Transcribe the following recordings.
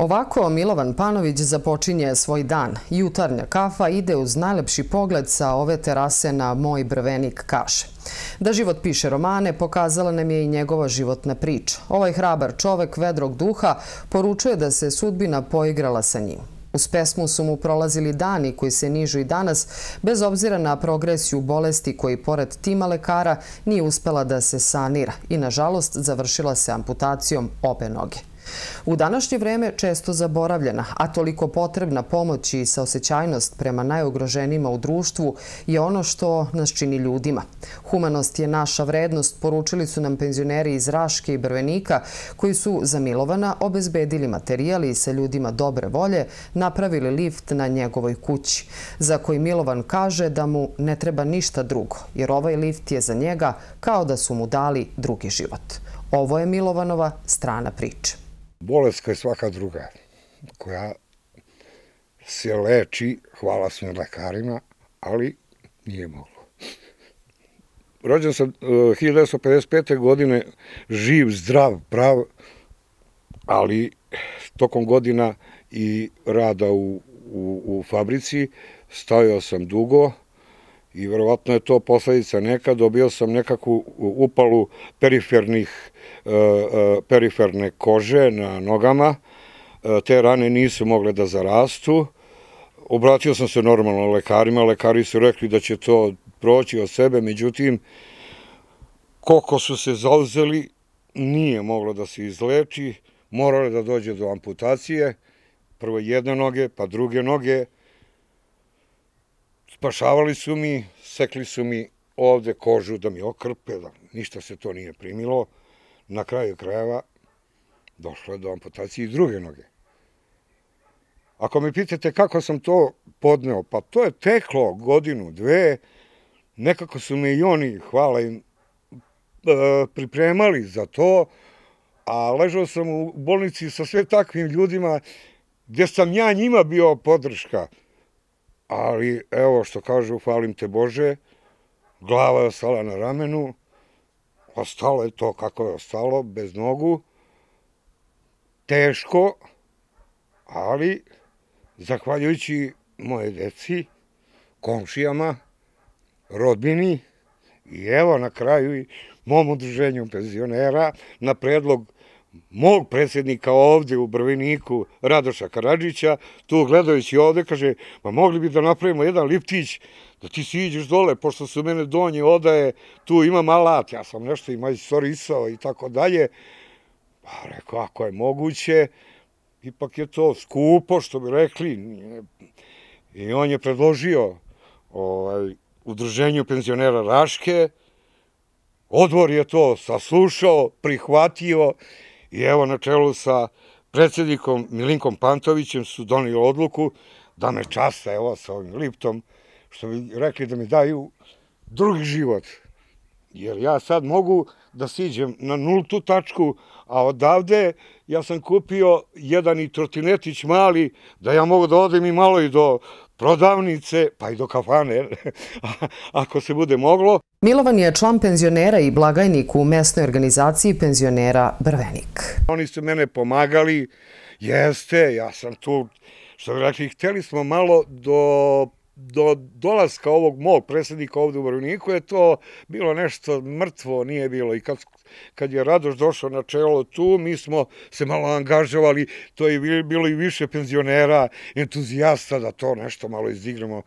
Ovako Milovan Panović započinje svoj dan. Jutarnja kafa ide uz najlepši pogled sa ove terase na Moj brvenik kaše. Da život piše romane, pokazala nam je i njegova životna priča. Ovaj hrabar čovek vedrog duha poručuje da se sudbina poigrala sa njim. Uz pesmu su mu prolazili dani koji se nižu i danas, bez obzira na progresiju bolesti koji, pored tima lekara, nije uspela da se sanira i, nažalost, završila se amputacijom obe noge. U današnje vreme često zaboravljena, a toliko potrebna pomoć i saosećajnost prema najugroženijima u društvu je ono što nas čini ljudima. Humanost je naša vrednost, poručili su nam penzioneri iz Raške i Brvenika, koji su za Milovana obezbedili materijali i sa ljudima dobre volje napravili lift na njegovoj kući, za koji Milovan kaže da mu ne treba ništa drugo, jer ovaj lift je za njega kao da su mu dali drugi život. Ovo je Milovanova strana priče bolest kao je svaka druga, koja se leči, hvala svim lekarima, ali nije moglo. Rođen sam e, 1955. Godine, živ, zdrav, prav, ali tokom godina i rada u, u, u fabrici stajao sam dugo i verovatno je to posledica neka, dobio sam nekakvu upalu perifernih e, e, periferne kože na nogama, e, te rane nisu mogle da zarastu. Obratio sam se normalno lekarima, lekari su rekli da će to proći od sebe, međutim, koliko su se zauzeli, nije moglo da se izleči, moralo da dođe do amputacije, prvo jedne noge, pa druge noge, spašavali su mi, sekli su mi ovde kožu da mi okrpe, da ništa se to nije primilo, na kraju krajeva došlo je do amputacije i druge noge. Ako mi pitate kako sam to podneo, pa to je teklo godinu, dve, nekako su me i oni, hvala im, e, pripremali za to, a ležao sam u bolnici sa sve takvim ljudima gdje sam ja njima bio podrška. Ali, evo što kažu, hvalim te Bože, glava je ostala na ramenu, ostalo je to kako je ostalo, bez nogu, teško, ali zahvaljujući moje deci, komšijama, rodbini i evo na kraju i mom udruženju penzionera na predlog mog predsjednika ovdje u Brviniku, Radoša Karadžića, tu gledajući ovdje, kaže, ma mogli bi da napravimo jedan liptić, da ti siđeš dole, pošto su mene donje odaje, tu imam alat, ja sam nešto ima istorisao i tako dalje. Pa rekao, ako je moguće, ipak je to skupo, što bi rekli. I on je predložio ovaj, udruženju penzionera Raške, odbor je to saslušao, prihvatio i evo na čelu sa predsjednikom Milinkom Pantovićem su donili odluku da me časta evo sa ovim liptom, što bi rekli da mi daju drugi život. Jer ja sad mogu da siđem na nultu tačku, a odavde ja sam kupio jedan i trotinetić mali, da ja mogu da odem i malo i do prodavnice, pa i do kafane, ako se bude moglo. Milovan je član penzionera i blagajnik u mesnoj organizaciji penzionera Brvenik. Oni su mene pomagali, jeste, ja sam tu, što bi rekli, hteli smo malo do do dolaska ovog mog predsjednika ovdje u Vrvniku je to bilo nešto mrtvo, nije bilo. I kad, kad je Radoš došao na čelo tu, mi smo se malo angažovali, to je bilo i više penzionera, entuzijasta da to nešto malo izdignemo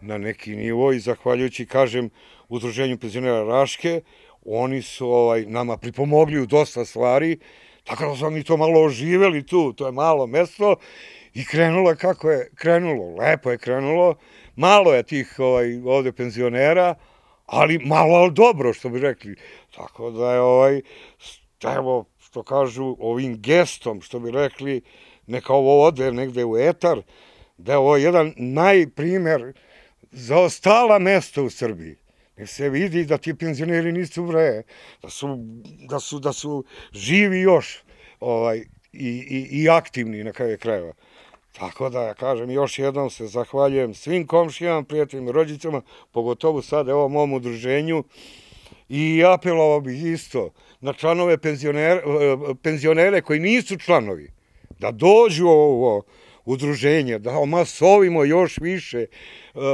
na neki nivo i zahvaljujući, kažem, udruženju penzionera Raške, oni su ovaj, nama pripomogli u dosta stvari, tako da smo mi to malo oživeli tu, to je malo mesto i krenulo kako je krenulo, lepo je krenulo, malo je tih ovaj, ovde penzionera, ali malo, ali dobro, što bi rekli. Tako da je ovaj, evo, što kažu, ovim gestom, što bi rekli, neka ovo ode negde u etar, da je ovo jedan najprimer za ostala mesta u Srbiji. Nek se vidi da ti penzioneri nisu vre, da su, da su, da su živi još ovaj, i, i, i aktivni na kraju krajeva. Tako da, ja kažem, još jednom se zahvaljujem svim komšijama, prijateljima, rođicama, pogotovo sad, evo, mom udruženju. I apelovao bih isto na članove penzionere, eh, penzionere koji nisu članovi. da dođu ovo udruženje, da omasovimo još više, e,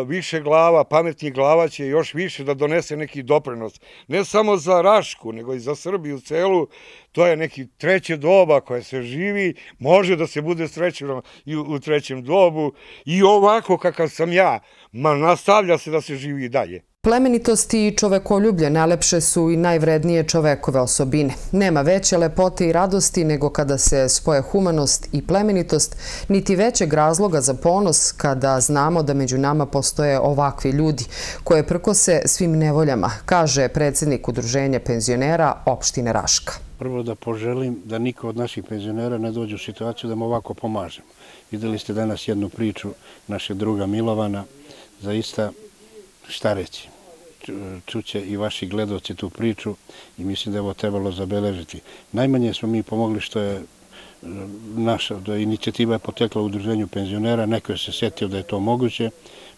više glava, pametnih glava će još više da donese neki doprinos. Ne samo za Rašku, nego i za Srbiju celu. To je neki treće doba koje se živi, može da se bude srećeno i u trećem dobu. I ovako kakav sam ja, ma nastavlja se da se živi i dalje. Plemenitost i čovekoljublje najlepše su i najvrednije čovekove osobine. Nema veće lepote i radosti nego kada se spoje humanost i plemenitost, niti većeg razloga za ponos kada znamo da među nama postoje ovakvi ljudi koje prkose svim nevoljama, kaže predsjednik Udruženja penzionera opštine Raška. Prvo da poželim da niko od naših penzionera ne dođe u situaciju da mu ovako pomažemo. Videli ste danas jednu priču našeg druga Milovana, zaista šta reći čuće i vaši gledoci tu priču i mislim da je ovo trebalo zabeležiti. Najmanje smo mi pomogli što je e, naša da inicijativa je potekla u udruženju penzionera, neko je se setio da je to moguće,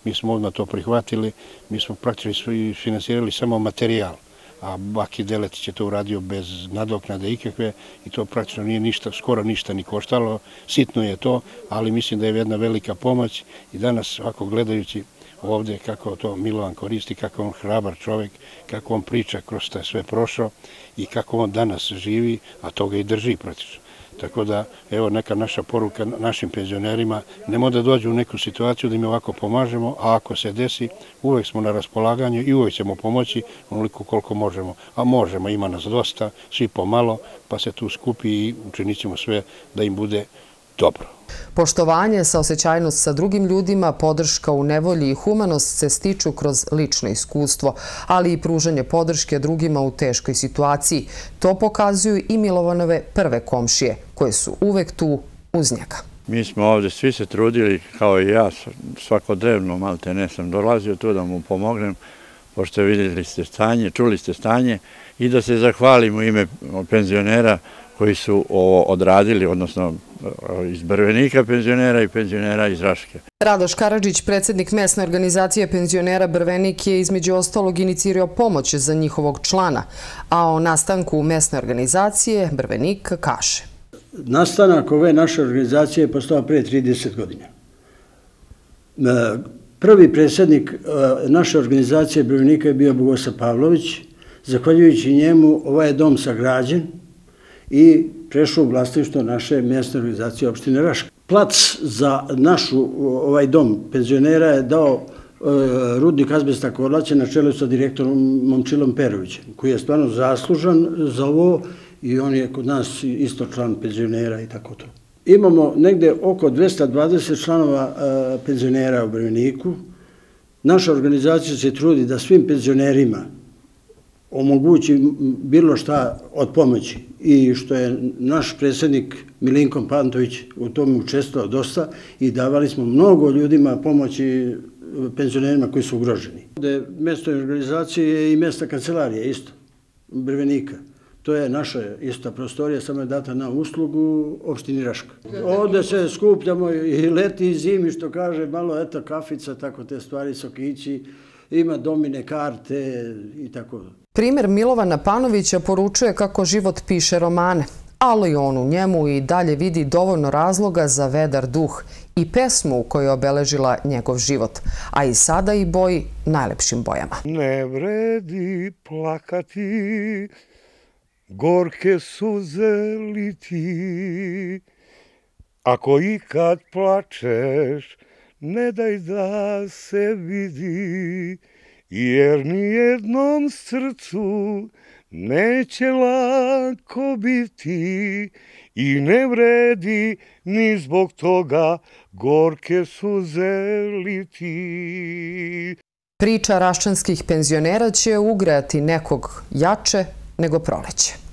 mi smo odmah to prihvatili, mi smo praktično finansirali samo materijal, a Baki Deletić je to uradio bez nadoknade ikakve i to praktično nije ništa, skoro ništa ni koštalo, sitno je to, ali mislim da je jedna velika pomoć i danas, ako gledajući ovdje kako to Milovan koristi, kako on hrabar čovjek, kako on priča kroz što je sve prošao i kako on danas živi, a to ga i drži praktično. Tako da, evo neka naša poruka našim penzionerima, nemo da dođu u neku situaciju da im ovako pomažemo, a ako se desi, uvek smo na raspolaganju i uvek ćemo pomoći onoliko koliko možemo. A možemo, ima nas dosta, svi pomalo, pa se tu skupi i učinit ćemo sve da im bude dobro. Poštovanje, saosećajnost sa drugim ljudima, podrška u nevolji i humanost se stiču kroz lično iskustvo, ali i pružanje podrške drugima u teškoj situaciji. To pokazuju i Milovanove prve komšije, koje su uvek tu uz njega. Mi smo ovdje svi se trudili, kao i ja, svakodrevno, malo te ne sam dolazio tu da mu pomognem, pošto vidjeli ste stanje, čuli ste stanje, i da se zahvalim u ime penzionera koji su ovo odradili, odnosno e, iz Brvenika penzionera i penzionera iz Raške. Radoš Karadžić, predsjednik mesne organizacije penzionera Brvenik, je između ostalog inicirio pomoć za njihovog člana, a o nastanku mesne organizacije Brvenik kaže. Nastanak ove naše organizacije je postao pre 30 godina. E, prvi predsjednik e, naše organizacije Brvenika je bio Bogosa Pavlović. Zahvaljujući njemu, ovaj je dom sagrađen, i prešao u vlastištvo naše mjestne organizacije opštine Raška. Plac za našu ovaj dom penzionera je dao e, rudnik Azbesta Korlaće na čelu sa direktorom Momčilom Perovićem, koji je stvarno zaslužan za ovo i on je kod nas isto član penzionera i tako to. Imamo negde oko 220 članova e, penzionera u Brveniku. Naša organizacija se trudi da svim penzionerima omogući bilo šta od pomoći i što je naš predsjednik Milinko Pantović u tom učestvao dosta i davali smo mnogo ljudima pomoći e, penzionerima koji su ugroženi. Ovdje mjesto organizacije je i mjesta kancelarije isto, Brvenika. To je naša ista prostorija, samo je data na uslugu opštini Raška. Ovdje se skupljamo i leti i zimi, što kaže, malo eto kafica, tako te stvari, sokići, ima domine karte i tako. Primjer Milovana Panovića poručuje kako život piše romane, ali on u njemu i dalje vidi dovoljno razloga za vedar duh i pesmu u kojoj je obeležila njegov život, a i sada i boji najlepšim bojama. Ne vredi plakati, gorke suze liti, ako ikad plačeš, ne daj da se vidi, jer nijednom srcu neće lako biti i ne vredi ni zbog toga gorke suze liti. Priča raščanskih penzionera će ugrati nekog jače nego proleće.